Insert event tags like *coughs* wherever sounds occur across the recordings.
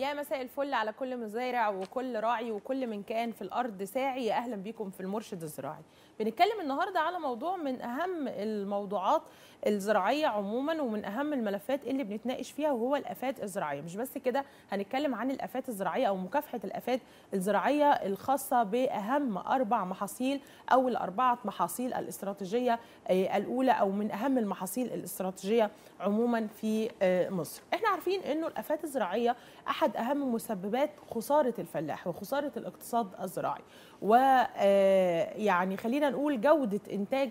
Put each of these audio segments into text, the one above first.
يا مساء الفل على كل مزارع وكل راعي وكل من كان في الأرض ساعي. يا أهلا بيكم في المرشد الزراعي. بنتكلم النهارده على موضوع من أهم الموضوعات الزراعية عموما ومن أهم الملفات اللي بنتناقش فيها وهو الآفات الزراعية. مش بس كده هنتكلم عن الآفات الزراعية أو مكافحة الآفات الزراعية الخاصة بأهم أربع محاصيل أو الأربعة محاصيل الاستراتيجية الأولى أو من أهم المحاصيل الاستراتيجية عموما في مصر. إحنا عارفين إنه الآفات الزراعية أحد أهم مسببات خسارة الفلاح وخسارة الاقتصاد الزراعي. ويعني خلينا نقول جودة إنتاج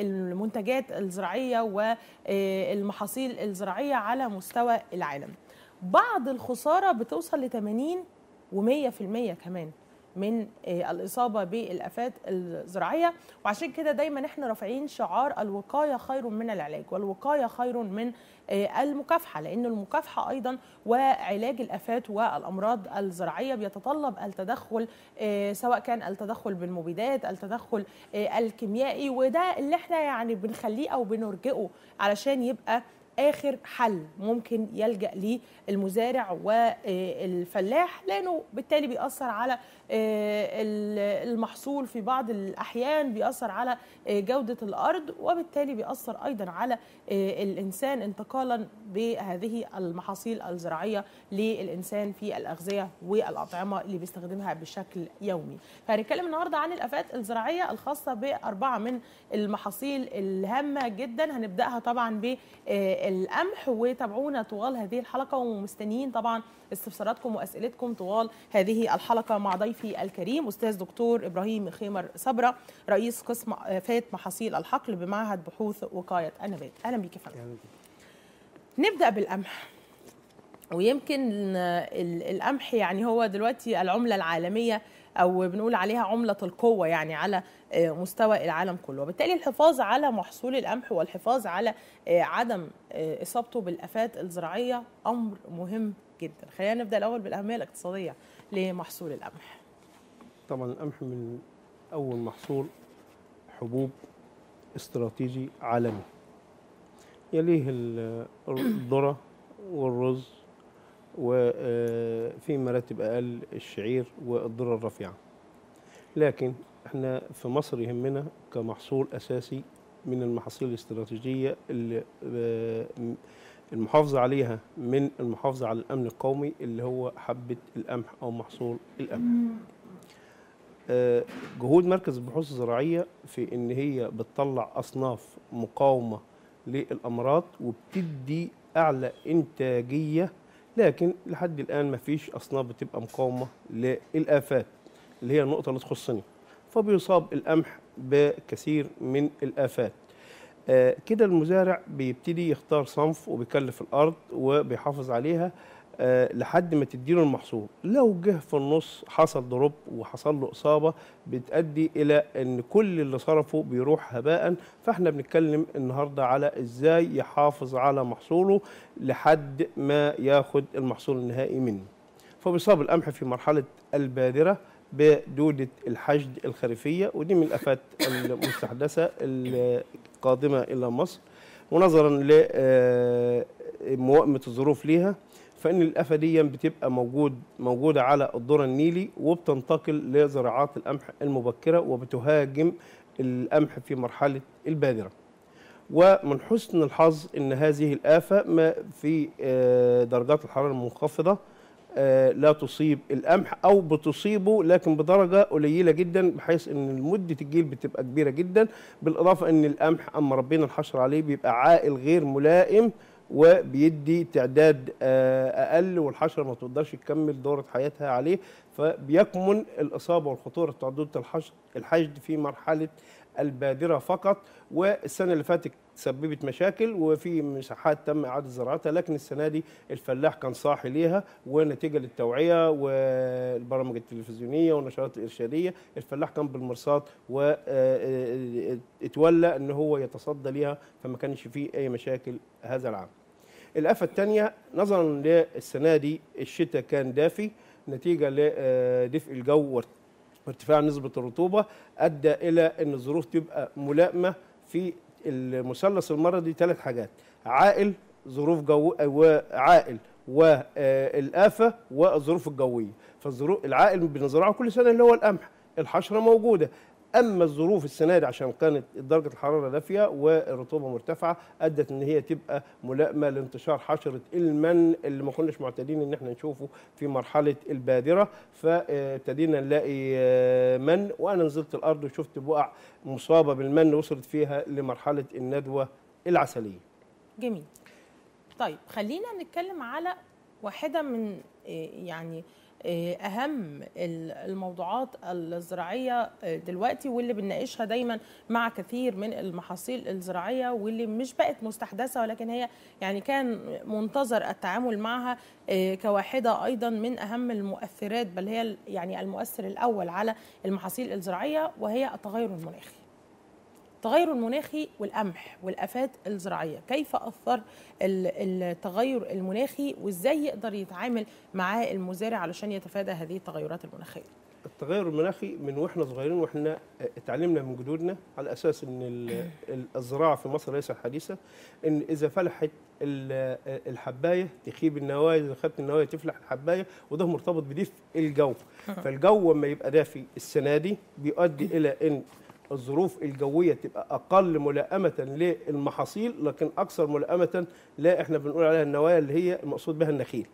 المنتجات الزراعية والمحاصيل الزراعية على مستوى العالم. بعض الخسارة بتوصل ل 80 و100% كمان. من الإصابة بالآفات الزراعية. وعشان كده دايما إحنا رافعين شعار الوقاية خير من العلاج والوقاية خير من المكافحة لأن المكافحة أيضا وعلاج الآفات والأمراض الزراعية بيتطلب التدخل سواء كان التدخل بالمبيدات التدخل الكيميائي وده اللي إحنا يعني بنخليه أو بنرجئه علشان يبقى آخر حل ممكن يلجأ ليه المزارع والفلاح لأنه بالتالي بيأثر على المحصول في بعض الأحيان بيأثر على جودة الأرض وبالتالي بيأثر أيضا على الإنسان انتقالا بهذه المحاصيل الزراعية للإنسان في الأغذية والأطعمة اللي بيستخدمها بشكل يومي. فهنتكلم النهارده عن الآفات الزراعية الخاصة بأربعة من المحاصيل الهامة جدا. هنبدأها طبعا ب القمح وتابعونا طوال هذه الحلقة ومستنيين طبعا استفساراتكم وأسئلتكم طوال هذه الحلقة مع ضيفي الكريم أستاذ دكتور إبراهيم خيمر صبرة رئيس قسم فات محاصيل الحقل بمعهد بحوث وقاية النبات. أهلا بيك يا فندم. نبدأ بالقمح. ويمكن القمح يعني هو دلوقتي العملة العالمية أو بنقول عليها عملة القوة يعني على مستوى العالم كله. وبالتالي الحفاظ على محصول القمح والحفاظ على عدم إصابته بالآفات الزراعية أمر مهم جدا. خلينا نبدأ الأول بالأهمية الاقتصادية لمحصول القمح. طبعا القمح من أول محصول حبوب استراتيجي عالمي. يليه الذرة والرز وفي مراتب أقل الشعير والذرة الرفيعة. لكن إحنا في مصر يهمنا كمحصول أساسي من المحاصيل الاستراتيجية اللي المحافظة عليها من المحافظة على الأمن القومي اللي هو حبة القمح أو محصول القمح. جهود مركز البحوث الزراعيه في إن هي بتطلع أصناف مقاومة للأمراض وبتدي أعلى إنتاجية لكن لحد الآن ما فيش أصناف بتبقى مقاومة للآفات اللي هي النقطة اللي تخصني. فبيصاب القمح بكثير من الآفات. آه كده المزارع بيبتدي يختار صنف وبيكلف الأرض وبيحافظ عليها آه لحد ما تديله المحصول. لو جه في النص حصل ضرب وحصل له إصابة بتؤدي إلى إن كل اللي صرفه بيروح هباء. فإحنا بنتكلم النهارده على إزاي يحافظ على محصوله لحد ما ياخد المحصول النهائي منه. فبيصاب القمح في مرحلة البادرة. بدودة الحشد الخريفية ودي من الآفات المستحدثة القادمة إلى مصر. ونظرا لموائمة الظروف ليها فإن الآفة دي بتبقى موجود موجودة على الذرة النيلي وبتنتقل لزراعات القمح المبكرة وبتهاجم القمح في مرحلة البادرة. ومن حسن الحظ إن هذه الآفة ما في درجات الحرارة المنخفضة لا تصيب القمح أو بتصيبه لكن بدرجة قليلة جدا بحيث إن مدة الجيل بتبقى كبيرة جدا. بالإضافة إن القمح أما ربنا الحشر عليه بيبقى عائل غير ملائم وبيدي تعداد أقل والحشره ما تقدرش تكمل دورة حياتها عليه. فبيكمن الإصابة والخطورة تعدد الحشد في مرحلة البادرة فقط والسنة اللي فاتت سببت مشاكل وفي مساحات تم إعادة زراعتها لكن السنة دي الفلاح كان صاحي ليها ونتيجة للتوعية والبرامج التلفزيونية والنشرات الإرشادية الفلاح كان بالمرصاد واتولى إن هو يتصدى ليها فما كانش فيه أي مشاكل هذا العام. الآفة الثانية نظرا للسنة دي الشتاء كان دافي نتيجة لدفء الجو وارتفاع نسبة الرطوبة أدى إلى إن الظروف تبقى ملائمة في المثلث المرضي ثلاث حاجات عائل ظروف جو وعائل والآفة والظروف الجوية. فالظروف العائل بنزرعه كل سنة اللي هو القمح. الحشرة موجودة. أما الظروف السنة دي عشان كانت درجة الحرارة دافية والرطوبة مرتفعة أدت إن هي تبقى ملائمة لانتشار حشرة المن اللي ما كناش معتادين إن إحنا نشوفه في مرحلة البادرة. فابتدينا نلاقي آه، من وأنا نزلت الأرض وشفت بقع مصابة بالمن وصلت فيها لمرحلة الندوة العسلية. جميل. طيب خلينا نتكلم على واحدة من آه، يعني آه، أهم ال- الموضوعات الزراعية آه، دلوقتي واللي بنناقشها دايما مع كثير من المحاصيل الزراعية واللي مش بقت مستحدثة ولكن هي يعني كان منتظر التعامل معها كواحدة أيضا من أهم المؤثرات بل هي يعني المؤثر الأول على المحاصيل الزراعية وهي التغير المناخي. التغير المناخي والقمح والآفات الزراعية. كيف أثر ال- التغير المناخي وإزاي يقدر يتعامل معاه المزارع علشان يتفادى هذه التغيرات المناخية؟ التغير المناخي من وإحنا صغيرين وإحنا اتعلمنا من جدودنا على أساس إن ال- ال- *clears throat* الزراعة في مصر ليست حديثة إن إذا فلحت ال- الحباية تخيب النوايا إذا خدت النوايا تفلح الحباية وده مرتبط بدفء الجو. فالجو لما يبقى دافي السنة دي بيؤدي *clears throat* إلى إن الظروف الجوية تبقى أقل ملائمة للمحاصيل لكن أكثر ملائمة لا إحنا بنقول عليها النوايا اللي هي المقصود بها النخيل.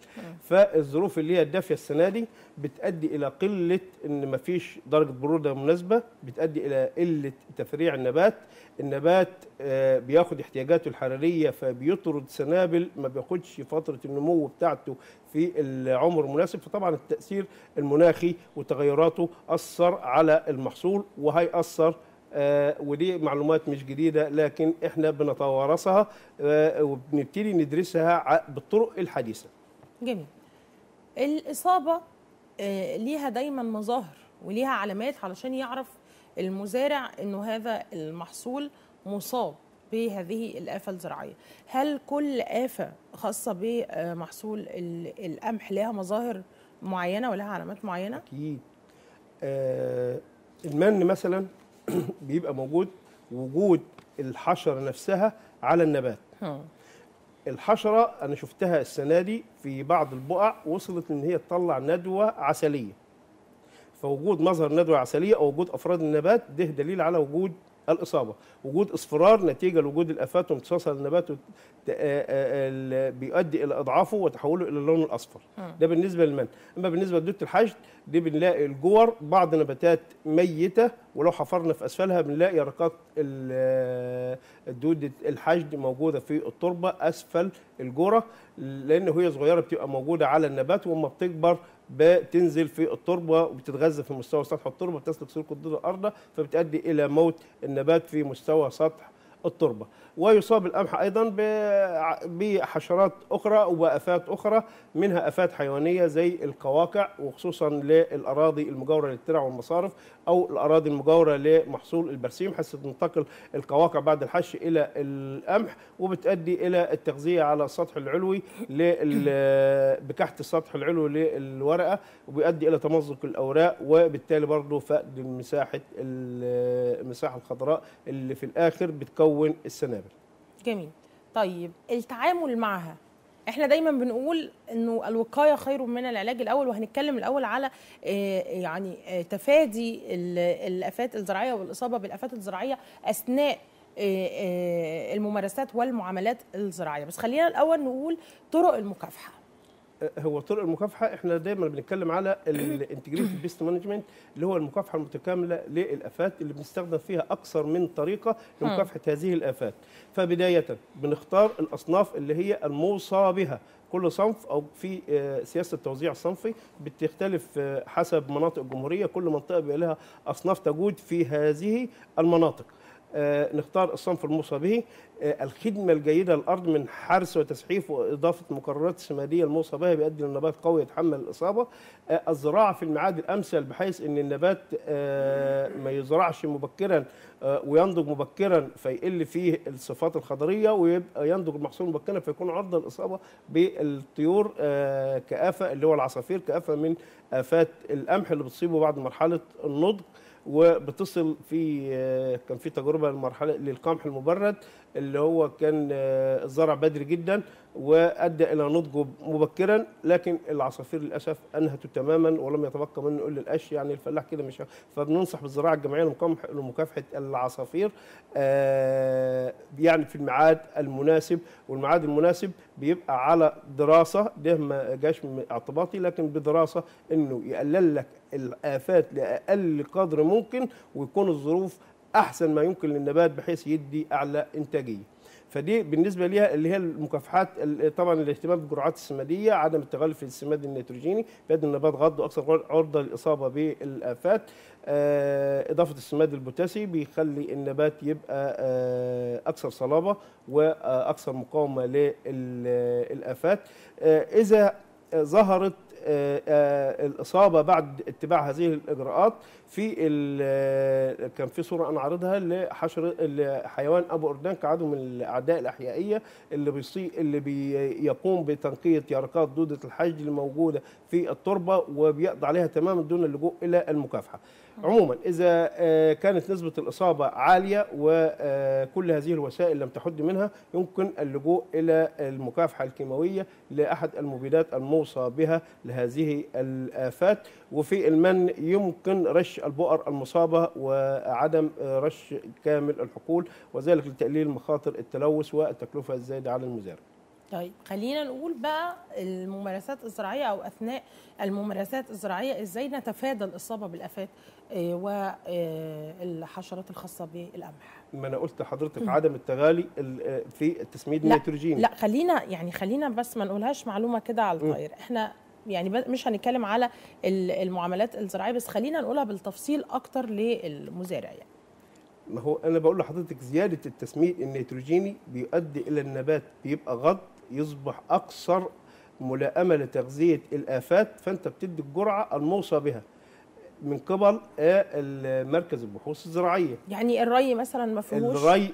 فالظروف اللي هي الدافية السنة دي بتؤدي إلى قلة إن ما فيش درجة برودة مناسبة بتؤدي إلى قلة تفريع النبات. النبات آه، بياخد احتياجاته الحرارية فبيطرد سنابل ما بياخدش فترة النمو بتاعته في العمر المناسب. فطبعا التأثير المناخي وتغيراته أثر على المحصول وهيأثر ودي معلومات مش جديدة لكن إحنا بنتوارثها آه وبنبتدي ندرسها بالطرق الحديثة. جميل. الإصابة آه، ليها دايما مظاهر وليها علامات علشان يعرف المزارع إنه هذا المحصول مصاب بهذه الآفة الزراعية. هل كل آفة خاصة بمحصول ال- القمح لها مظاهر معينة ولها علامات معينة؟ أكيد. آه المن مثلا *coughs* بيبقى موجود وجود الحشرة نفسها على النبات. الحشرة أنا شفتها السنة دي في بعض البقع وصلت إن هي تطلع ندوة عسلية فوجود مظهر ندوة عسلية أو وجود أفراد النبات ده دليل على وجود الإصابة. وجود إصفرار نتيجة لوجود الآفات وامتصاصها للنبات وت- آه، آه، ال- بيؤدي إلى إضعافه وتحوله إلى اللون الأصفر. ده بالنسبة للمن. أما بالنسبة لدوده الحشد دي بنلاقي الجور بعض نباتات ميتة ولو حفرنا في أسفلها بنلاقي يرقات دودة الحشد موجودة في التربة أسفل الجورة لأن هي صغيرة بتبقى موجودة على النبات وأما بتكبر بتنزل في التربة وبتتغذى في مستوى سطح التربة بتسلك سلوك الضد الأرض فبتؤدي إلى موت النبات في مستوى سطح التربة. ويصاب القمح أيضا بحشرات أخرى وآفات أخرى منها آفات حيوانية زي القواقع وخصوصا للأراضي المجاورة للترع والمصارف أو الأراضي المجاورة لمحصول البرسيم حيث تنتقل القواقع بعد الحش إلى القمح وبتؤدي إلى التغذية على السطح العلوي *laughs* بكحت السطح العلوي للورقة وبيؤدي إلى تمزق الأوراق وبالتالي برضه فقد مساحة ال- المساحه الخضراء اللي في الآخر بتكون السنابل. جميل. طيب التعامل معها. إحنا دايما بنقول إنه الوقاية خير من العلاج الأول وهنتكلم الأول على آه، يعني آه، تفادي ال- الأفات الزراعية والإصابة بالأفات الزراعية أثناء آه، الممارسات والمعاملات الزراعية. بس خلينا الأول نقول طرق المكافحة. هو طرق المكافحة. إحنا دايما بنتكلم على ال integrated pest management اللي هو المكافحة المتكاملة للآفات اللي بنستخدم فيها أكثر من طريقة لمكافحة هذه الآفات. فبداية بنختار الأصناف اللي هي الموصى بها. كل صنف أو في آه، سياسة التوزيع الصنفي بتختلف آه، حسب مناطق الجمهورية. كل منطقة بيبقى لها أصناف تجود في هذه المناطق. نختار الصنف الموصى به آه، الخدمة الجيدة للأرض من حرث وتسحيف وإضافة مقررات السمادية الموصى بها بيؤدي للنبات قوي يتحمل الإصابة. آه، الزراعة في الميعاد الأمثل بحيث أن النبات آه، ما يزرعش مبكرا آه، وينضج مبكرا فيقل فيه الصفات الخضرية ويبقى ينضج المحصول مبكرا فيكون عرضة للإصابة بالطيور آه، كآفة اللي هو العصافير كآفة من آفات القمح اللي بتصيبه بعد مرحلة النضج. وبتصل في آه، كان في تجربة للمرحلة للقمح المبرد. اللي هو كان آه، الزرع بدري جدا وأدى إلى نضجه مبكرا لكن العصافير للأسف انهته تماما ولم يتبقى منه إلا القش يعني الفلاح كده مش فبننصح بالزراعة الجماعية لمكافح- لمكافحة العصافير آه، يعني في الميعاد المناسب والميعاد المناسب بيبقى على دراسة ده ما جاش اعتباطي لكن بدراسة إنه يقلل لك الآفات لأقل قدر ممكن ويكون الظروف أحسن ما يمكن للنبات بحيث يدي أعلى إنتاجية. فدي بالنسبة ليها اللي هي المكافحات ال- طبعا الاهتمام بالجرعات السمادية عدم التغلف في السماد النيتروجيني بيد النبات غض وأكثر عرضة للإصابة بالآفات. آه، إضافة السماد البوتاسي بيخلي النبات يبقى آه، أكثر صلابة وأكثر مقاومة للافات آه، إذا ظهرت الإصابة بعد اتباع هذه الإجراءات في ال- كان في صورة أنا عارضها لحشر لحيوان أبو أردان كعدو من الأعداء الأحيائية اللي بيصي اللي بيقوم بتنقية يرقات دودة الحشد الموجودة في التربة وبيقضي عليها تماما دون اللجوء إلى المكافحة. عموما إذا آه، كانت نسبة الإصابة عالية وكل هذه الوسائل لم تحد منها يمكن اللجوء إلى المكافحة الكيماوية لأحد المبيدات الموصى بها لهذه الآفات وفي المن يمكن رش البؤر المصابة وعدم آه، رش كامل الحقول وذلك لتقليل مخاطر التلوث والتكلفة الزايدة على المزارع. طيب خلينا نقول بقى الممارسات الزراعية أو أثناء الممارسات الزراعية إزاي نتفادى الإصابة بالآفات والحشرات الخاصة بالقمح ما أنا قلت لحضرتك عدم التغالي ال- آه، في التسميد النيتروجيني. لا خلينا يعني خلينا بس ما نقولهاش معلومة كده على. الطاير إحنا يعني مش هنتكلم على ال- المعاملات الزراعية بس خلينا نقولها بالتفصيل أكتر للمزارع يعني. ما هو أنا بقول لحضرتك زيادة التسميد النيتروجيني بيؤدي إلى النبات بيبقى غض يصبح أكثر ملائمة لتغذية الآفات فأنت بتدي الجرعة الموصى بها. من قبل آه، مركز البحوث الزراعية. يعني الري مثلا ما فيهوش؟ الري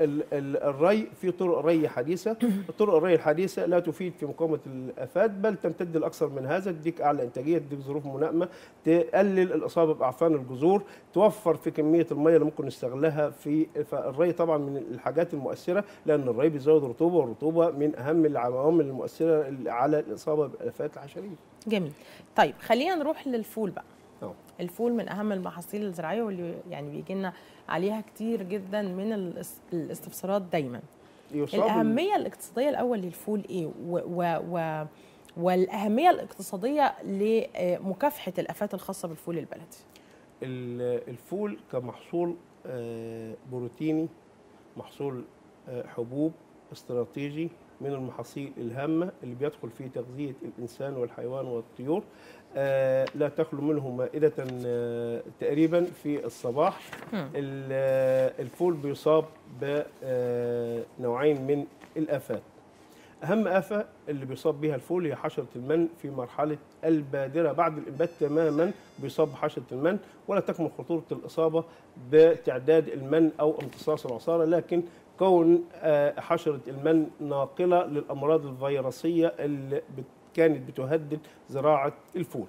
الري في طرق ري حديثة. طرق الري الحديثة لا تفيد في مقاومة الأفات بل تمتد لأكثر من هذا. تديك أعلى إنتاجية تديك ظروف ملائمه تقلل الإصابة باعفان الجذور توفر في كمية المية اللي ممكن نستغلها في فالري طبعا من الحاجات المؤثرة لأن الري بيزود الرطوبة والرطوبة من أهم العوامل المؤثرة على الإصابة بالافات الحشريه جميل. طيب خلينا نروح للفول بقى. أه. الفول من أهم المحاصيل الزراعية واللي يعني بيجي لنا عليها كتير جدا من الاس- الاستفسارات دايما. الأهمية الاقتصادية الأول للفول إيه؟ و و و والأهمية الاقتصادية لمكافحة الآفات الخاصة بالفول البلدي. ال- الفول كمحصول آه، بروتيني محصول آه، حبوب استراتيجي من المحاصيل الهامة اللي بيدخل في تغذية الإنسان والحيوان والطيور. آه، لا تخلو منه مائدة آه، تقريبا في الصباح. آه، الفول بيصاب بنوعين من الآفات. أهم آفة اللي بيصاب بها الفول هي حشرة المن في مرحلة البادرة. بعد الإنبات تماما بيصاب بحشرة المن ولا تكمن خطورة الإصابة بتعداد المن أو امتصاص العصارة. لكن كون آه، حشرة المن ناقلة للأمراض الفيروسية اللي كانت بتهدد زراعة الفول.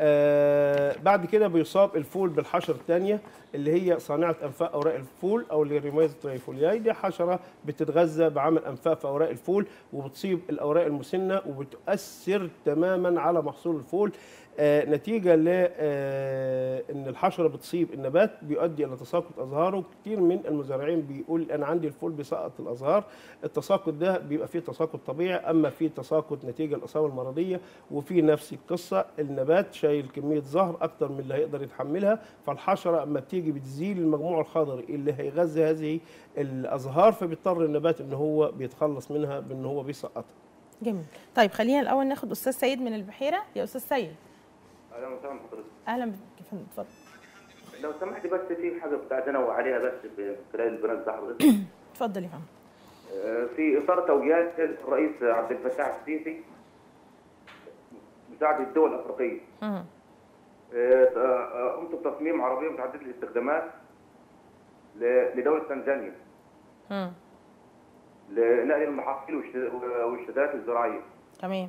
آه بعد كده بيصاب الفول بالحشرة الثانية اللي هي صانعة أنفاق أوراق الفول أو Liriomyza trifolii دي حشرة بتتغذى بعمل أنفاق في أوراق الفول وبتصيب الأوراق المسنة وبتؤثر تماما على محصول الفول. آه نتيجة ل آه إن الحشرة بتصيب النبات بيؤدي إلى تساقط أزهاره كتير من المزارعين بيقول أنا عندي الفول بيسقط الأزهار. التساقط ده بيبقى فيه تساقط طبيعي أما فيه تساقط نتيجة الإصابة المرضية وفي نفس القصة النبات شايل كمية زهر أكتر من اللي هيقدر يتحملها فالحشرة أما بتيجي بتزيل المجموع الخضري اللي هيغذي هذه الأزهار فبيضطر النبات إن هو بيتخلص منها بإن هو بيسقطها. جميل. طيب خلينا الأول ناخد أستاذ سيد من البحيرة. يا أستاذ سيد أهلا وسهلا بحضرتك أهلا بك. يا فندم اتفضل لو سمحتي بس في حاجة كنت عايز انوه عليها بس في خلال البرنامج حضرتك اتفضل *coughs* يا فندم. آه، في إطار توجيهات الرئيس عبد الفتاح السيسي مساعده الدول الأفريقية. مم. آه، آه، قمت بتصميم عربية متعددة الاستخدامات لدولة تنزانيا. لنقل المحاصيل والش- والشتات الزراعية. تمام.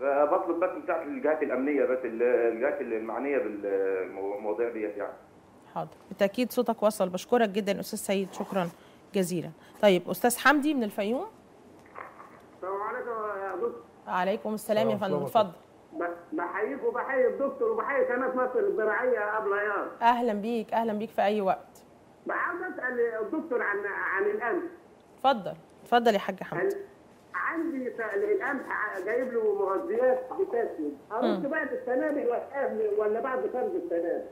فبطلب بس مساعده الجهات الأمنية بس ال- الجهات المعنية بالمواضيع ديت يعني. حاضر. بالتأكيد صوتك وصل. بشكرك جدا أستاذ سيد. شكرا جزيلا. طيب أستاذ حمدي من الفيوم. السلام عليكم يا دكتور. عليكم السلام يا فندم. اتفضل. بحييك وبحيي الدكتور وبحيي قناة مصر الزراعية قبل عيار أهلا بيك أهلا بيك في أي وقت. عاوز أسأل الدكتور عن عن القمح اتفضل. اتفضل يا حاج حمدي. عندي القمح جايب له مغذيات بوتاسيوم ارد بعد السنابل ولا- ولا بعد طرد السنابل؟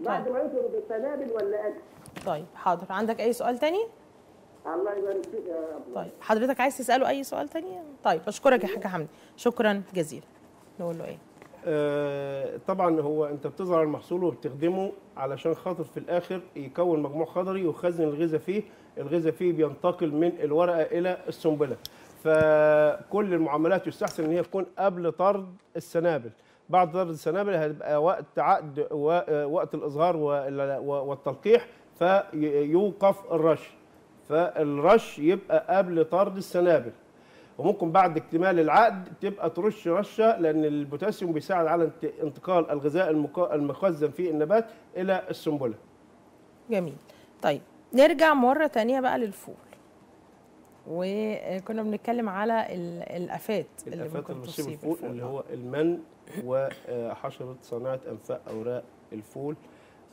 بعد ما يطرد السنابل ولا قبل؟ طيب حاضر. عندك أي سؤال تاني؟ الله يبارك فيك يا رب. طيب حضرتك عايز تسأله أي سؤال تاني؟ طيب بشكرك يا حاج حمدي. شكرا جزيلا. نقول له إيه؟ طبعا هو أنت بتزرع المحصول وبتخدمه علشان خاطر في الآخر يكون مجموع خضري ويخزن الغذاء فيه. الغذاء فيه بينتقل من الورقة إلى السنبلة. فكل المعاملات يستحسن إن هي تكون قبل طرد السنابل. بعد طرد السنابل هتبقى وقت عقد و- وقت الازهار وال- والتلقيح فيوقف الرش. فالرش يبقى قبل طرد السنابل. وممكن بعد اكتمال العقد تبقى ترش رشة لأن البوتاسيوم بيساعد على انت- انتقال الغذاء المخزن في النبات إلى السنبلة. جميل. طيب نرجع مرة تانية بقى للفول. وكنا بنتكلم على الأفات اللي ممكن تصيب الفول. اللي هو المن وحشرة صانعة أنفاق أوراق الفول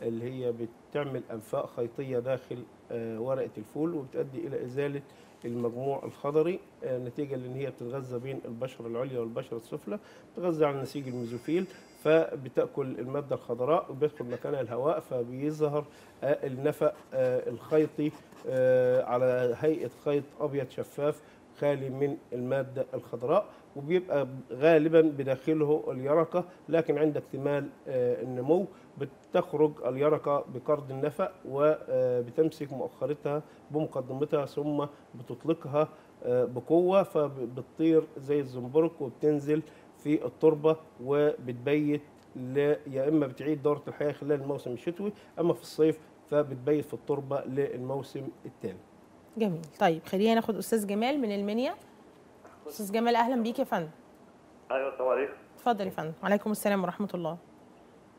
اللي هي بتعمل أنفاق خيطية داخل آه، ورقة الفول وبتؤدي إلى إزالة المجموع الخضري آه، نتيجة لأن هي بتتغذى بين البشرة العليا والبشرة السفلى بتتغذى على نسيج ال mesophyll فبتأكل المادة الخضراء وبيدخل مكانها الهواء فبيظهر آه، النفق آه، الخيطي على هيئة خيط أبيض شفاف خالي من المادة الخضراء وبيبقى غالبا بداخله اليرقة لكن عند اكتمال النمو بتخرج اليرقه بقرض النفق وبتمسك مؤخرتها بمقدمتها ثم بتطلقها آه، بقوة فبتطير زي الزنبرك وبتنزل في التربة وبتبيت يا إما بتعيد دورة الحياة خلال الموسم الشتوي أما في الصيف فبتبيت في التربة للموسم الثاني جميل. طيب خلينا ناخد أستاذ جمال من المنيا أستاذ جمال أهلا بيك يا فندم. أيوه السلام عليكم. اتفضل يا فندم. وعليكم السلام ورحمة الله.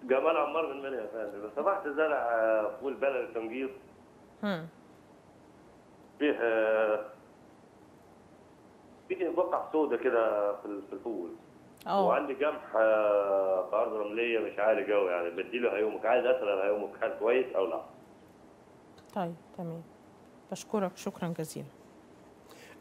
جمال عمار من منيا يا فندم؟ سمحت زرع آه، فول بلد التنجير هم. فيه آه، فيه بقع سودة كده في ال- في الفول. آه وعندي جمح آه، في أرض رملية مش عالي قوي يعني بديله humic. عايز أسأل humic هل كويس أو لا؟ طيب تمام. بشكرك. شكرا جزيلا.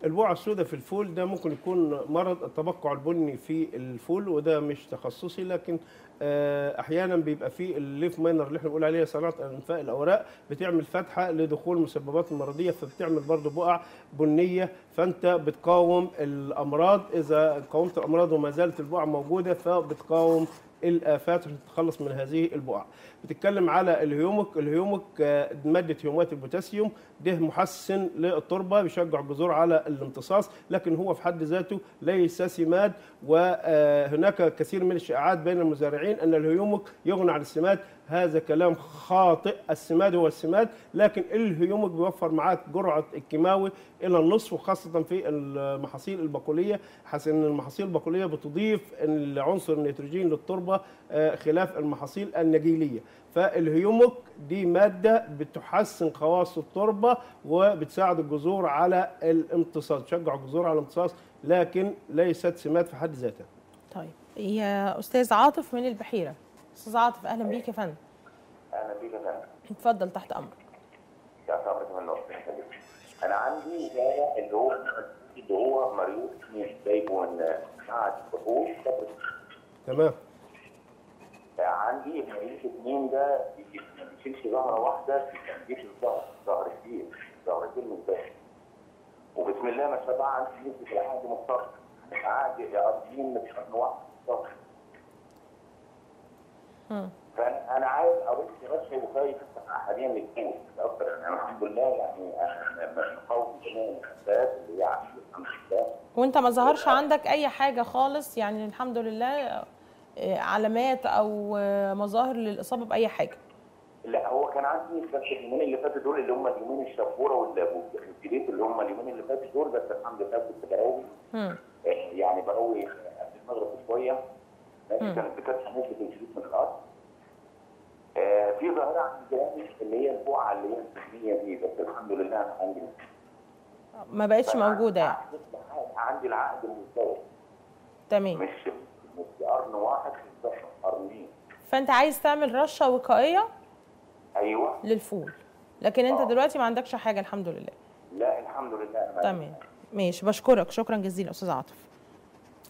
البقعة السوداء في الفول ده ممكن يكون مرض التبقع البني في الفول وده مش تخصصي لكن آه، أحيانا بيبقى فيه ال leaf miner اللي إحنا بنقول عليها صانعة أنفاق الأوراق بتعمل فتحة لدخول المسببات المرضيه فبتعمل برضه بقع بنية فأنت بتقاوم الأمراض إذا قاومت الأمراض وما زالت البقع موجودة فبتقاوم الآفات عشان تتخلص من هذه البقع. بتتكلم على ال humic ال humic آه، مادة هيومات البوتاسيوم. ده محسن للتربة بيشجع الجذور على الامتصاص لكن هو في حد ذاته ليس سماد. وهناك كثير من الشائعات بين المزارعين أن ال humic يغني عن السماد هذا كلام خاطئ السماد هو السماد لكن ال humic بيوفر معاك جرعة الكيماوي إلى النصف وخاصة في المحاصيل البقولية. حيث إن المحاصيل البقولية بتضيف العنصر النيتروجين للتربة آه، خلاف المحاصيل النجيلية. فالهيومك دي مادة بتحسن خواص التربة وبتساعد الجذور على الامتصاص تشجع الجذور على الامتصاص لكن ليست سماد في حد ذاتها. طيب يا أستاذ عاطف من البحيرة. أستاذ عاطف أهلا بيك يا فندم. أهلا بيك يا فندم. اتفضل تحت أمرك. يا صبرك من النقطة أنا عندي زارع اللي هو اللي هو مريوط مش جايبه من قاعد بحوش تمام. عندي مريوط اثنين ده ما بيشيلش زهره واحدة بيجيش الزهر زهر كتير زهرتين من ده وبسم الله ما شاء الله عندي نسبة العقد مختلطه عقد ارضيين مش واحد. مم. فأنا أنا عايز أرد رشه وخايف حاليا للكوت أكتر يعني أنا الحمد لله يعني أنا مقاوم جميع الأسباب اللي هي الحمد لله وأنت ما ظهرش عندك أي حاجة خالص؟ يعني الحمد لله آه، علامات أو آه، مظاهر للإصابة بأي حاجة؟ لا هو كان عندي بس اليومين اللي فاتوا دول اللي هم اليومين الشبورة والجليت اللي هم اليومين اللي فاتوا دول بس الحمد لله كنت بروي. آه، يعني بروي قبل المغرب بشوية. ماشي كانت بتكسر نسبه الجليد من الأرض. آه، في في ظاهرة عند الجيران اللي هي البقعة اللي هي السخنيه دي بس الحمد لله أنا عندي ما بقتش موجودة يعني. عندي العقد المزدوج تمام. مش مش قرن واحد بالظبط قرنين. فأنت عايز تعمل رشة وقائية؟ أيوه. للفول. لكن أنت آه. دلوقتي ما عندكش حاجة الحمد لله. لا الحمد لله تمام. ماشي بشكرك. شكرا جزيلا أستاذ عاطف.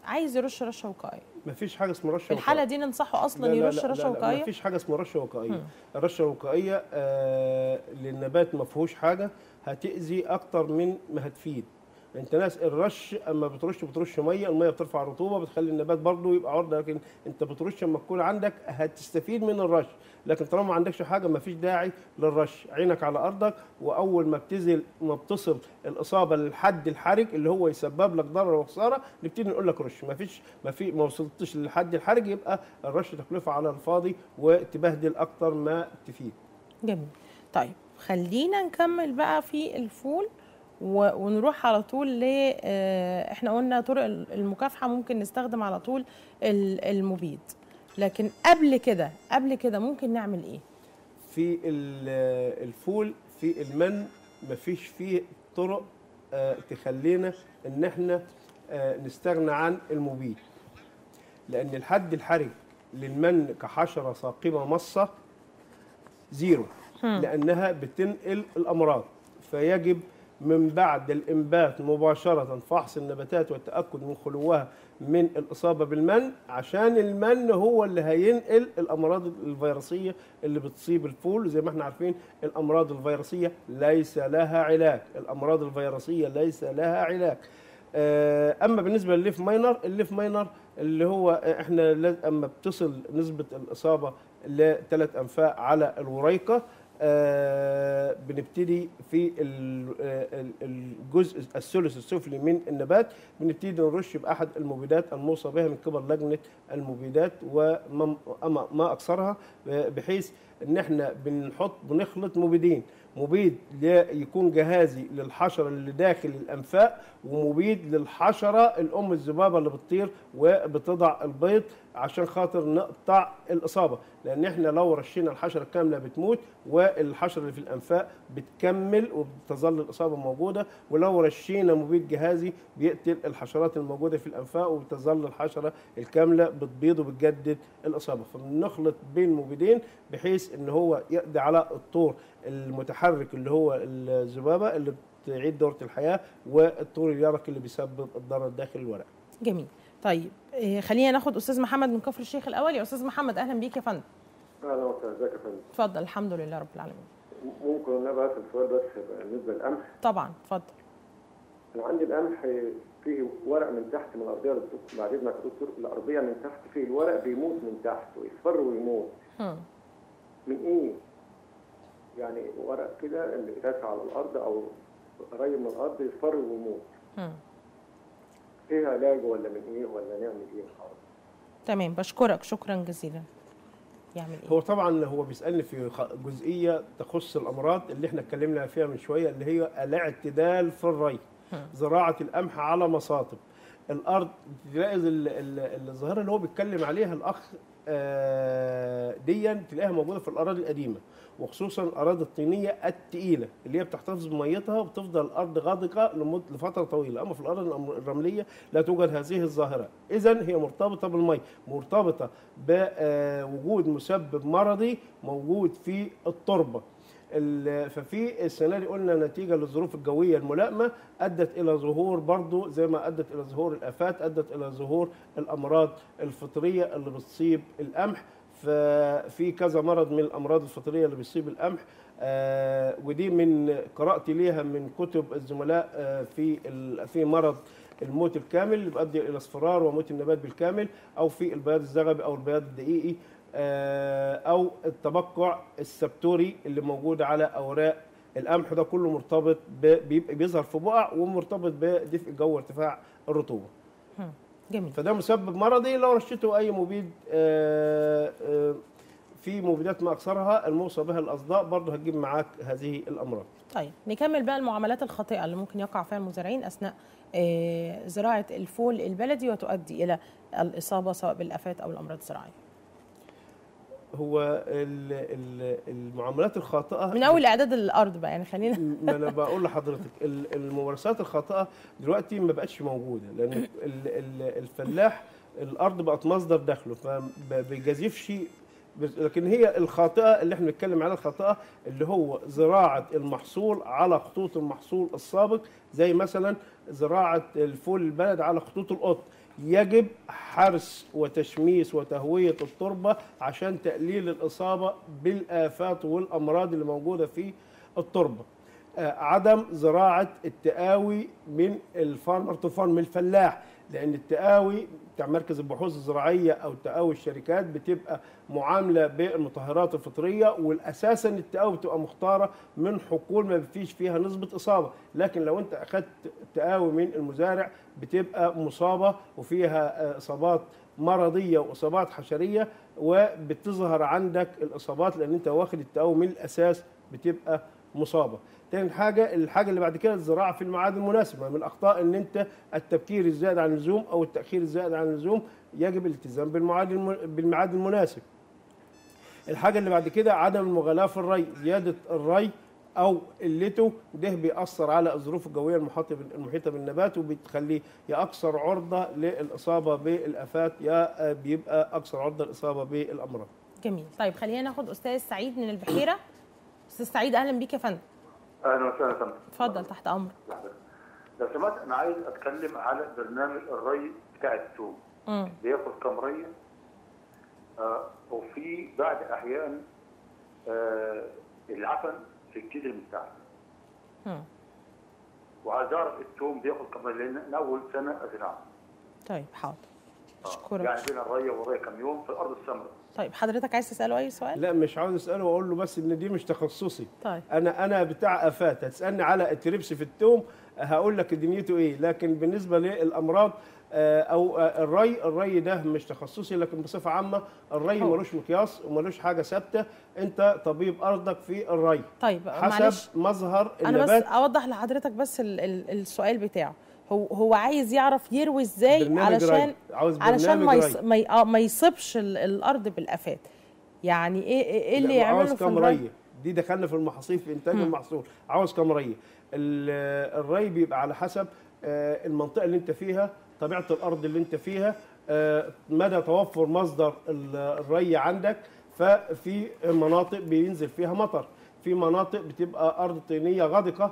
عايز يرش رشه وقائيه مفيش حاجة اسمها رشه في الحالة دي ننصحه أصلا لا لا يرش لا رشه وقائيه مفيش حاجة اسمها رشه وقائيه الرشه الوقائيه آه للنبات ما فيهوش حاجة هتأذي أكتر من ما هتفيد. انت ناس الرش اما بترش بترش ميه الميه بترفع الرطوبه بتخلي النبات برضه يبقى عرضة لكن انت بترش اما تكون عندك هتستفيد من الرش. لكن طالما ما عندكش حاجة ما فيش داعي للرش. عينك على أرضك وأول ما بتزل ما بتصل الإصابة للحد الحرج اللي هو يسبب لك ضرر وخسارة نبتدي نقول لك رش. ما فيش ما في ما وصلتش للحد الحرج يبقى الرش تكلفة على الفاضي وتبهدل أكتر ما تفيد. جميل. طيب خلينا نكمل بقى في الفول. ونروح على طول ل آه، إحنا قلنا طرق المكافحة ممكن نستخدم على طول ال- المبيد. لكن قبل كده قبل كده ممكن نعمل إيه؟ في ال- الفول في المن مفيش فيه طرق آه، تخلينا ان إحنا آه، نستغنى عن المبيد. لأن الحد الحرج للمن كحشرة ثاقبه مصة زيرو لأنها بتنقل الأمراض. فيجب من بعد الإنبات مباشرة فحص النباتات والتأكد من خلوها من الإصابة بالمن عشان المن هو اللي هينقل الأمراض الفيروسية اللي بتصيب الفول. زي ما إحنا عارفين الأمراض الفيروسية ليس لها علاج. الأمراض الفيروسية ليس لها علاج. آه، أما بالنسبة للل leaf miner ال leaf miner اللي هو إحنا لاز- أما بتصل نسبة الإصابة لثلاث أنفاق على الوريقة آه، بنبتدي في آه، ال- الجزء الثلث السفلي من النبات. بنبتدي نرش بأحد المبيدات الموصى بها من قبل لجنة المبيدات وما أكثرها بحيث إن إحنا بنحط بنخلط مبيدين. مبيد يكون جهازي للحشرة اللي داخل الأنفاق ومبيد للحشرة الأم الذبابة اللي بتطير وبتضع البيض عشان خاطر نقطع الإصابة. لأن إحنا لو رشينا الحشرة كاملة بتموت والحشرة اللي في الأنفاق بتكمل وبتظل الإصابة موجودة. ولو رشينا مبيد جهازي بيقتل الحشرات الموجودة في الأنفاق وبتظل الحشرة الكاملة بتبيض وبتجدد الإصابة. فبنخلط بين مبيدين بحيث إن هو يقضي على الطور المتحرك اللي هو الذبابة اللي بتعيد دورة الحياة والطور اليرق اللي بيسبب الضرر داخل الورق جميل. طيب خلينا ناخد أستاذ محمد من كفر الشيخ الأول. يا أستاذ محمد أهلا بيك يا فندم. أهلا وسهلا. إزيك يا فندم؟ اتفضل. الحمد لله رب العالمين. ممكن أنا بقى اسال سؤال بس بالنسبة للقمح طبعا. اتفضل. أنا عندي القمح فيه ورق من تحت من الأرضية بعد إذنك يا دكتور الأرضية من تحت. فيه الورق بيموت من تحت ويصفر ويموت. من إيه؟ يعني ورق كده اللي على الأرض أو قريب من الأرض يصفر ويموت. هم. إيه علاجه ولا من إيه ولا نعمل إيه؟ تمام بشكرك. شكرا جزيلا. يعمل إيه؟ هو طبعا هو بيسألني في خ- جزئية تخص الأمراض اللي إحنا اتكلمنا فيها من شوية اللي هي الاعتدال في الري زراعة القمح على مصاطب. الأرض تلاقي ال- ال- الظاهرة اللي هو بيتكلم عليها الأخ آه، ديا تلاقيها موجودة في الأراضي القديمة وخصوصا الأراضي الطينية الثقيله اللي هي بتحتفظ بميتها وبتفضل الأرض غادقة لفترة طويلة أما في الأم- الرملية لا توجد هذه الظاهرة. اذا هي مرتبطة بالمي مرتبطة بوجود مسبب مرضي موجود في التربة. ال- ففي السنة دي قلنا نتيجة للظروف الجوية الملائمة أدت إلى ظهور برضو زي ما أدت إلى ظهور الآفات أدت إلى ظهور الأمراض الفطرية اللي بتصيب القمح. ففي كذا مرض من الأمراض الفطرية اللي بتصيب القمح آه ودي من قراءتي ليها من كتب الزملاء آه في في مرض الموت الكامل اللي بيؤدي إلى اصفرار وموت النبات بالكامل أو في البياض الزغبي أو البياض الدقيقي. أو التبقع السبتوري اللي موجود على أوراق القمح. ده كله مرتبط بيبقى بيظهر في بقع ومرتبط بدفء الجو وارتفاع الرطوبة. جميل. فده مسبب مرضي. لو رشيته أي مبيد آه، آه، في مبيدات ما أكثرها الموصى بها الأصداء برضه هتجيب معاك هذه الأمراض. طيب نكمل بقى المعاملات الخاطئة اللي ممكن يقع فيها المزارعين أثناء آه، زراعة الفول البلدي وتؤدي إلى الإصابة سواء بالآفات أو الأمراض الزراعية. هو ال- ال- المعاملات الخاطئة من أول إعداد الأرض بقى يعني خلينا ما أنا بقول لحضرتك ال- الممارسات الخاطئة دلوقتي ما بقتش موجودة لأن ال- ال- الفلاح الأرض بقت مصدر دخله فما بيجازفش لكن هي الخاطئة اللي إحنا بنتكلم عليها الخاطئة اللي هو زراعة المحصول على خطوط المحصول السابق زي مثلا زراعة الفول البلدي على خطوط القطن. يجب حرث وتشميس وتهوية التربة عشان تقليل الإصابة بالآفات والأمراض اللي موجودة في التربة. آه، عدم زراعة التقاوي من ال farmer to farm الفلاح. لأن التقاوي بتاع مركز البحوث الزراعية أو تقاوي الشركات بتبقى معاملة بالمطهرات الفطرية وأساسا التقاوي بتبقى مختارة من حقول ما فيش فيها نسبة إصابة. لكن لو أنت اخذت تقاوي من المزارع بتبقى مصابة وفيها آه، إصابات مرضية وإصابات حشرية وبتظهر عندك الإصابات لأن أنت واخد التقاوي من الأساس بتبقى مصابة. تاني حاجة الحاجة اللي بعد كده الزراعة في الميعاد المناسب من الأخطاء إن أنت التبكير الزائد عن اللزوم أو التأخير الزائد عن اللزوم يجب الالتزام بالميعاد الم- بالميعاد المناسب. الحاجة اللي بعد كده عدم المغالاه في الري زيادة الري أو قلته ده بيأثر على الظروف الجوية المحيطة بالنبات وبتخليه يا أكثر عرضة للإصابة بالآفات يا بيبقى أكثر عرضة للإصابة بالأمراض. جميل. طيب خلينا ناخد أستاذ سعيد من البحيرة. أستاذ سعيد أهلا بيك يا فندم. أهلا وسهلا. فندم اتفضل تحت أمرك. لو سمحت أنا عايز أتكلم على برنامج الري بتاع الثوم. بياخد كام ريه آه وفي بعض أحيان آه العفن في تحت مم. وعايز أعرف الثوم بياخد كام لأن أول سنة أزرعه. طيب حاضر. اشكرك يعني بين الريه والريه كام يوم في الأرض السمراء طيب حضرتك عايز تسأله أي سؤال؟ لا مش عاوز أسأله واقول له بس إن دي مش تخصصي. طيب. أنا أنا بتاع آفات. هتسألني على التريبس في التوم هقول لك دنيته إيه. لكن بالنسبة للأمراض آه، أو آه، الري الري ده مش تخصصي لكن بصفة عامة الري. ملوش مقياس وملوش حاجة ثابتة. أنت طبيب أرضك في الري. طيب معلش. حسب مظهر أنا بس النبات. أوضح لحضرتك بس ال ال السؤال بتاعه. هو هو عايز يعرف يروي إزاي علشان. عاوز علشان ما يص... ما, ي... آه ما يصيبش ال- الأرض بالآفات. يعني إيه إيه إيه اللي عاوز يعمله في كام ري. دي دخلنا في المحاصيل في إنتاج. المحصول. عاوز كام ري. ال- الري بيبقى على حسب آه، المنطقة اللي أنت فيها طبيعة الأرض اللي أنت فيها آه، مدى توفر مصدر ال- الري عندك. ففي مناطق بينزل فيها مطر. في مناطق بتبقى أرض طينية غدقه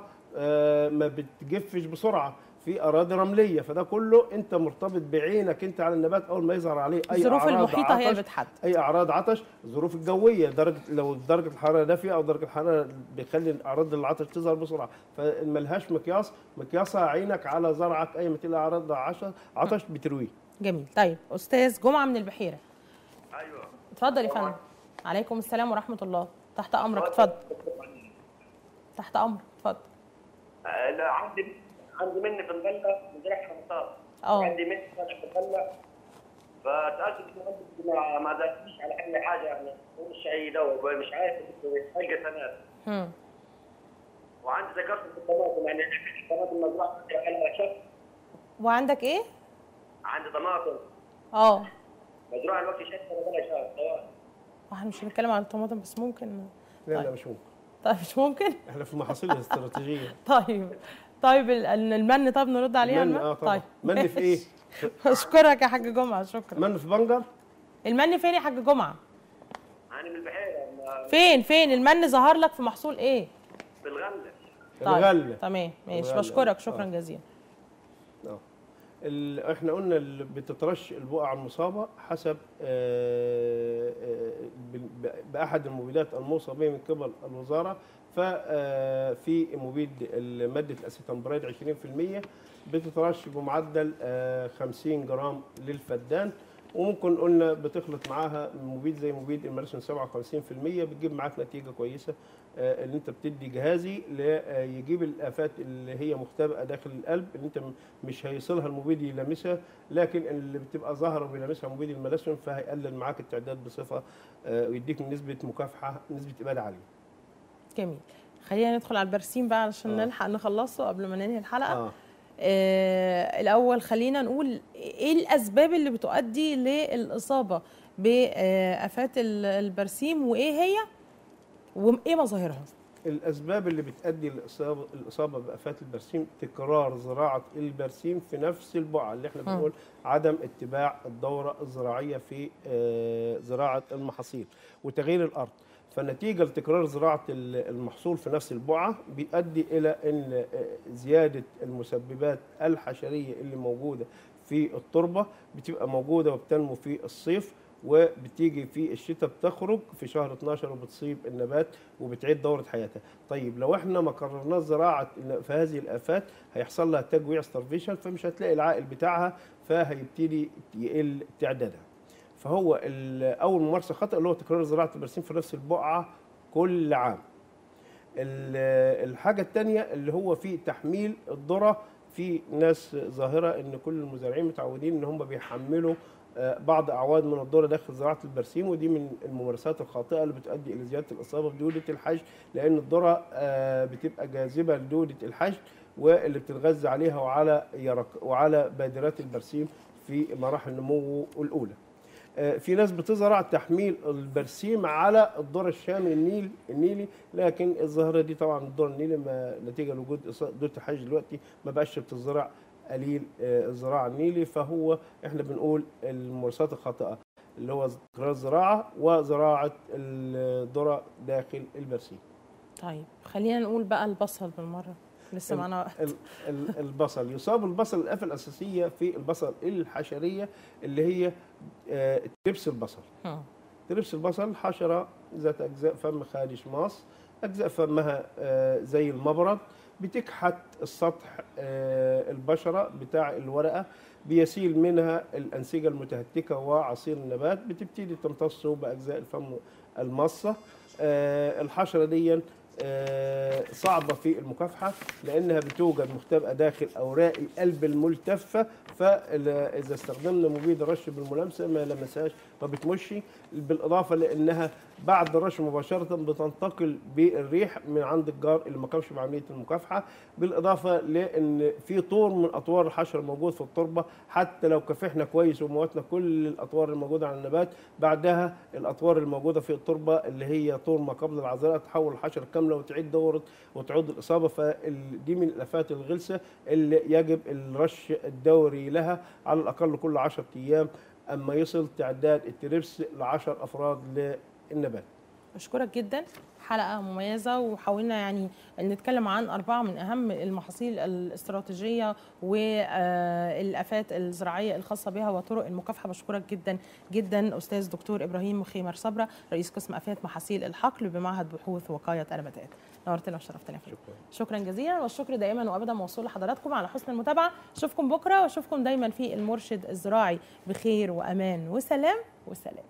ما بتجفش بسرعة. في أراضي رملية فده كله أنت مرتبط بعينك أنت على النبات أول ما يظهر عليه أي الظروف أعراض المحيطة هي عطش اللي بتحدد. أي أعراض عطش الظروف الجوية درجة لو درجة الحرارة دافيه أو درجة الحرارة بيخلي اعراض العطش تظهر بسرعة. فملهاش مقياس مقياسها عينك على زرعك أي ما تلاقي أعراض عطش عطش بترويه. جميل. طيب أستاذ جمعة من البحيرة. أيوه. اتفضل يا فندم. عليكم السلام ورحمة الله. تحت أمرك اتفضل. تحت أمرك اتفضل. آه، لا عندي عندي مني في الغله مزرعه آه. عندي مني في الغله فتأكد ما ما دافعش على اي حاجة يعني. مش أي دواء مش عارف القى سنوات. وعندي ذكرت في الطماطم يعني الطماطم مزرعه على شهر وعندك إيه؟ عندي طماطم. آه. مزروعة الوقت شهر ولا شهر إحنا مش بنتكلم على الطماطم بس ممكن. لا لا طيب. مش ممكن. طيب مش ممكن؟ إحنا في المحاصيل الاستراتيجية. *laughs* طيب. طيب ال- ال- المن طب نرد عليه من المن آه طبعا. طيب من في إيه؟ *laughs* أشكرك يا حاج جمعة شكرا. من في بنجر المن فين يا حاج جمعة؟ أنا من البحيرة. فين فين؟ المن ظهر لك في محصول إيه؟ في الغلة. طيب الغلة. تمام ماشي. بشكرك شكرا آه. جزيلا. آه. ال- إحنا قلنا ال- بتترش البقع المصابة حسب آه، آه، بأحد المبيدات الموصى به من قبل الوزارة. ففي مبيد ال- ماده الاسيتامبريد 20% بتترش بمعدل آه، 50 جرام للفدان وممكن قلنا بتخلط معاها مبيد زي مبيد المارسون 57% بتجيب معاك نتيجة كويسة آه، اللي انت بتدي جهازي ل- آه، يجيب الآفات اللي هي مختبئة داخل القلب اللي انت مش هيصلها المبيد يلامسها لكن اللي بتبقى ظاهرة وبيلامسها مبيد الملاسون فهيقلل معاك التعداد بصفة آه، ويديك نسبة مكافحة نسبة إبادة عالية. جميل. خلينا ندخل على البرسيم بقى علشان آه. نلحق نخلصه قبل ما ننهي الحلقة. آه. آه الأول خلينا نقول إيه الأسباب اللي بتؤدي للإصابة بآفات ال- البرسيم وإيه هي وإيه مظاهرها؟ الأسباب اللي بتؤدي للاصابه الإصابة بآفات البرسيم تكرار زراعة البرسيم في نفس البقعه اللي إحنا بنقول عدم اتباع الدورة الزراعية في آه، زراعة المحاصيل وتغيير الأرض. فنتيجة لتكرار زراعة ال- المحصول في نفس البقعة بيؤدي إلى إن آه، زيادة المسببات الحشرية اللي موجودة في التربة بتبقى موجودة وبتنمو في الصيف وبتيجي في الشتاء بتخرج في شهر 12 وبتصيب النبات وبتعيد دورة حياتها. طيب لو إحنا ما قررناش زراعة في هذه الآفات هيحصل لها تجويع ستارفيشن فمش هتلاقي العائل بتاعها فهيبتدي يقل تعدادها. فهو أول ممارسة خطأ اللي هو تكرار زراعة البرسيم في نفس البقعة كل عام. ال- الحاجة الثانية اللي هو في تحميل الذرة في ناس ظاهرة إن كل المزارعين متعودين إن هم بيحملوا آه، بعض أعواد من الذرة داخل زراعة البرسيم ودي من الممارسات الخاطئة اللي بتؤدي إلى زيادة الإصابة بدودة الحشد لأن الذرة آه، بتبقى جاذبة لدودة الحشد واللي بتتغذى عليها وعلى يرق وعلى بادرات البرسيم في مراحل نموه الأولى. آه، في ناس بتزرع تحميل البرسيم على الذره الشامي النيل النيلي لكن الظاهرة دي طبعا الذره النيلي ما نتيجة لوجود دوره الحج دلوقتي ما بقاش بتزرع قليل آه، الزراعة النيلي فهو إحنا بنقول الممارسات الخاطئة اللي هو تكرار الزراعة وزراعة الذرة داخل البرسيم. طيب خلينا نقول بقى البصل بالمرة لسه معانا وقت. ال- ال- البصل. يصاب البصل الآفة الأساسية في البصل الحشرية اللي هي آه، تربس البصل. تربس البصل حشرة ذات أجزاء فم خالي شماص أجزاء فمها آه، زي المبرد. بتكحت السطح آه، البشرة بتاع الورقة بيسيل منها الأنسجة المتهتكة وعصير النبات. بتبتدي تمتصه بأجزاء الفم المصة. آه، الحشرة دي صعبة في المكافحة لأنها بتوجد مختبئة داخل أوراق القلب الملتفة فإذا استخدمنا مبيد رش بالملامسة ما لمسهاش ما بتمشي بالإضافة لأنها بعد الرش مباشرة بتنتقل بالريح من عند الجار اللي ما قامش بعملية المكافحة بالإضافة لأن في طور من أطوار الحشرة موجود في التربة حتى لو كافحنا كويس وموتنا كل الأطوار الموجودة على النبات بعدها الأطوار الموجودة في التربة اللي هي طور ما قبل العذراء تحول الحشرة كاملة وتعيد دورة وتعود الإصابة فدي من الآفات الغلسة اللي يجب الرش الدوري لها على الأقل كل 10 أيام. أما يصل تعداد التربس ل 10 أفراد للنبات. بشكرك جدا. حلقة مميزة وحاولنا يعني نتكلم عن أربعة من أهم المحاصيل الاستراتيجية والآفات الزراعية الخاصة بها وطرق المكافحة. بشكرك جدا جدا أستاذ دكتور إبراهيم مخيمر صبرة رئيس قسم آفات محاصيل الحقل بمعهد بحوث وقاية النباتات نورتنا وشرفتنا يا فندم. شكرا. شكرا جزيلا. والشكر دائما وابدا موصول لحضراتكم على حسن المتابعة. أشوفكم بكرة وأشوفكم دايما في المرشد الزراعي. بخير وأمان وسلام وسلام.